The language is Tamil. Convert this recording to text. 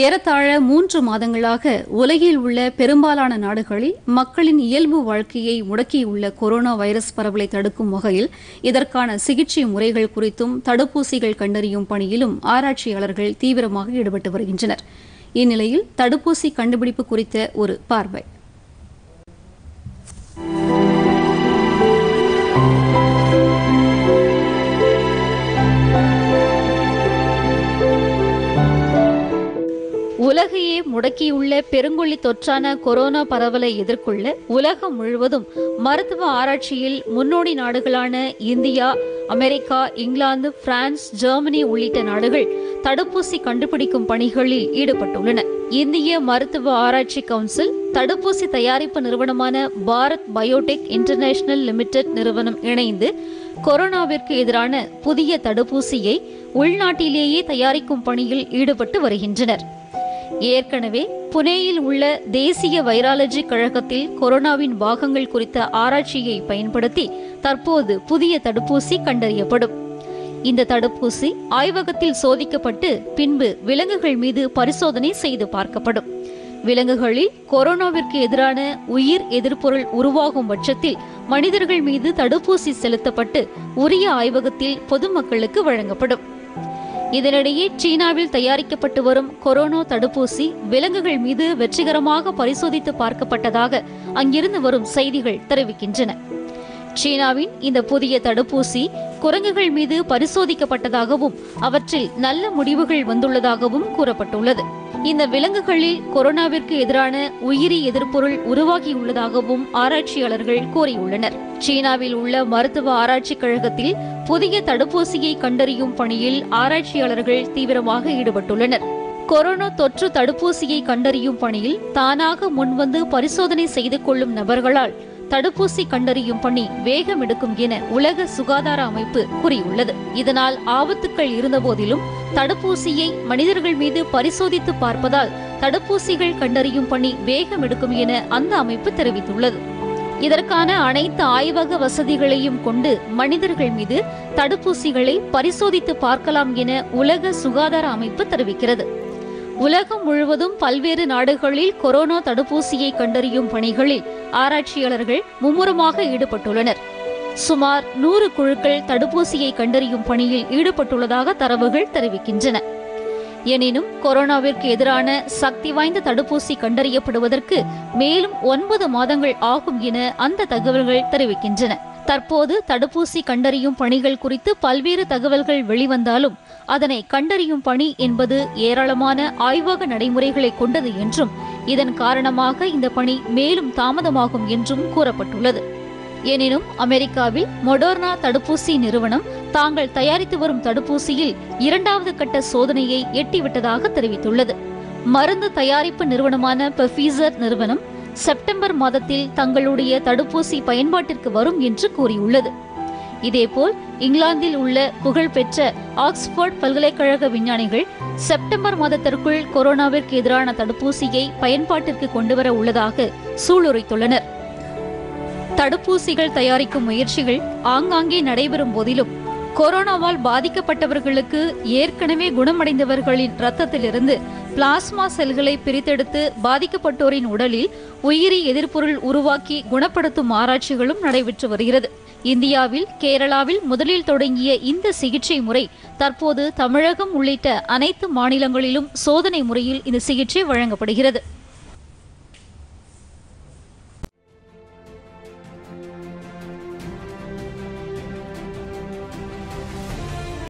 ஏறத்தாழ மூன்று மாதங்களாக உலகில் உள்ள பெரும்பாலான நாடுகளில் மக்களின் இயல்பு வாழ்க்கையை முடக்கியுள்ள கொரோனா வைரஸ் பரவலை தடுக்கும் வகையில் இதற்கான சிகிச்சை முறைகள் குறித்தும் தடுப்பூசிகள் கண்டறியும் பணியிலும் ஆராய்ச்சியாளர்கள் தீவிரமாக ஈடுபட்டு வருகின்றனர். இந்நிலையில் தடுப்பூசி கண்டுபிடிப்பு குறித்த ஒரு பார்வை. உலகையே முடக்கியுள்ள பெருங்கொள்ளி தொற்றான கொரோனா பரவலை எதிர்கொள்ள உலகம் முழுவதும் மருத்துவ ஆராய்ச்சியில் முன்னோடி நாடுகளான India America England France Germany உள்ளிட்ட நாடுகள் தடுப்பூசி கண்டுபிடிக்கும் பணிகளில் ஈடுபட்டுள்ளன. இந்திய மருத்துவ ஆராய்ச்சி கவுன்சில் தடுப்பூசி தயாரிப்பு நிறுவனமான பாரத் பயோடெக் இன்டர்நேஷனல் லிமிடெட் நிறுவனம் இணைந்து கொரோனாவிற்கு எதிரான புதிய தடுப்பூசியை உள்நாட்டிலேயே தயாரிக்கும் பணியில் ஈடுபட்டு வருகின்றனர். ஏற்கனவே புனேயில் உள்ள தேசிய வைராலஜி கழகத்தில் கொரோனாவின் பாகங்கள் குறித்த ஆராய்ச்சியை பயன்படுத்தி தற்போது புதிய தடுப்பூசி கண்டறியப்படும். இந்த தடுப்பூசி ஆய்வகத்தில் சோதிக்கப்பட்டு பின்பு விலங்குகள் மீது பரிசோதனை செய்து பார்க்கப்படும். விலங்குகளில் கொரோனாவிற்கு எதிரான உயிர் எதிர்ப்பொருள் உருவாகும் பட்சத்தில் மனிதர்கள் மீது தடுப்பூசி செலுத்தப்பட்டு உரிய ஆய்வகத்தில் பொதுமக்களுக்கு வழங்கப்படும். இதனிடையே சீனாவில் தயாரிக்கப்பட்டு வரும் கொரோனா தடுப்பூசி விலங்குகள் மீது வெற்றிகரமாக பரிசோதித்து பார்க்கப்பட்டதாக அங்கிருந்து வரும் செய்திகள் தெரிவிக்கின்றன. சீனாவின் இந்த புதிய தடுப்பூசி குரங்குகள் மீது பரிசோதிக்கப்பட்டதாகவும் அவற்றில் நல்ல முடிவுகள் வந்துள்ளதாகவும் கூறப்பட்டுள்ளது. இந்த விலங்குகளில் கொரோனாவிற்கு எதிரான உயிரி எதிர்ப்பொருள் உருவாகியுள்ளதாகவும் ஆராய்ச்சியாளர்கள் கூறியுள்ளனர். சீனாவில் உள்ள மருத்துவ ஆராய்ச்சி கழகத்தில் புதிய தடுப்பூசியை கண்டறியும் பணியில் ஆராய்ச்சியாளர்கள் தீவிரமாக ஈடுபட்டுள்ளனர். கொரோனா தொற்று தடுப்பூசியை கண்டறியும் பணியில் தானாக முன்வந்து பரிசோதனை செய்து கொள்ளும் நபர்களால் தடுப்பூசி கண்டறியும் பணி வேகம் எடுக்கும் என உலக சுகாதார அமைப்பு கூறியுள்ளது. இதனால் ஆபத்துக்கள் இருந்தபோதிலும் தடுப்பூசியை மனிதர்கள் மீது பரிசோதித்து பார்ப்பதால் தடுப்பூசிகள் கண்டறியும் பணி வேகம் எடுக்கும் என அந்த அமைப்பு தெரிவித்துள்ளது. இதற்கான அனைத்து ஆய்வக வசதிகளையும் கொண்டு மனிதர்கள் மீது தடுப்பூசிகளை பரிசோதித்து பார்க்கலாம் என உலக சுகாதார அமைப்பு தெரிவிக்கிறது. உலகம் முழுவதும் பல்வேறு நாடுகளில் கொரோனா தடுப்பூசியை கண்டறியும் பணிகளில் ஆராய்ச்சியாளர்கள் மும்முரமாக ஈடுபட்டுள்ளனர். சுமார் நூறு குழுக்கள் தடுப்பூசியை கண்டறியும் பணியில் ஈடுபட்டுள்ளதாக தரவுகள் தெரிவிக்கின்றன. எனினும் கொரோனாவிற்கு எதிரான சக்தி வாய்ந்த தடுப்பூசி கண்டறியப்படுவதற்கு மேலும் ஒன்பது மாதங்கள் ஆகும் என அந்த தகவல்கள் தெரிவிக்கின்றன. தற்போது தடுப்பூசி கண்டறியும் பணிகள் குறித்து பல்வேறு தகவல்கள் வெளிவந்தாலும் அதனை கண்டறியும் பணி என்பது ஏராளமான ஆய்வக நடைமுறைகளை கொண்டது என்றும் இதன் காரணமாக இந்த பணி மேலும் தாமதமாகும் என்றும் கூறப்பட்டுள்ளது. எனினும் அமெரிக்காவில் மொடோர்னா தடுப்பூசி நிறுவனம் தாங்கள் தயாரித்து வரும் தடுப்பூசியில் இரண்டாவது கட்ட சோதனையை எட்டிவிட்டதாக தெரிவித்துள்ளது. மருந்து தயாரிப்பு நிறுவனமான பெஃபீசர் நிறுவனம் செப்டம்பர் மாதத்தில் தங்களுடைய தடுப்பூசி பயன்பாட்டிற்கு வரும் என்று கூறியுள்ளது. இதேபோல் இங்கிலாந்தில் உள்ள புகழ்பெற்ற ஆக்ஸ்போர்ட் பல்கலைக்கழக விஞ்ஞானிகள் செப்டம்பர் மாதத்திற்குள் கொரோனாவிற்கு எதிரான தடுப்பூசியை பயன்பாட்டிற்கு கொண்டுவர உள்ளதாக சூளுரைத்துள்ளனர். தடுப்பூசிகள் தயாரிக்கும் முயற்சிகள் ஆங்காங்கே நடைபெறும் போதிலும் கொரோனாவால் பாதிக்கப்பட்டவர்களுக்கு ஏற்கனவே குணமடைந்தவர்களின் இரத்தத்திலிருந்து பிளாஸ்மா செல்களை பிரித்தெடுத்து பாதிக்கப்பட்டோரின் உடலில் உயிரி எதிர்ப்பொருள் உருவாக்கி குணப்படுத்தும் ஆராய்ச்சிகளும் நடைபெற்று வருகிறது. இந்தியாவில் கேரளாவில் முதலில் தொடங்கிய இந்த சிகிச்சை முறை தற்போது தமிழகம் உள்ளிட்ட அனைத்து மாநிலங்களிலும் சோதனை முறையில் இந்த சிகிச்சை வழங்கப்படுகிறது.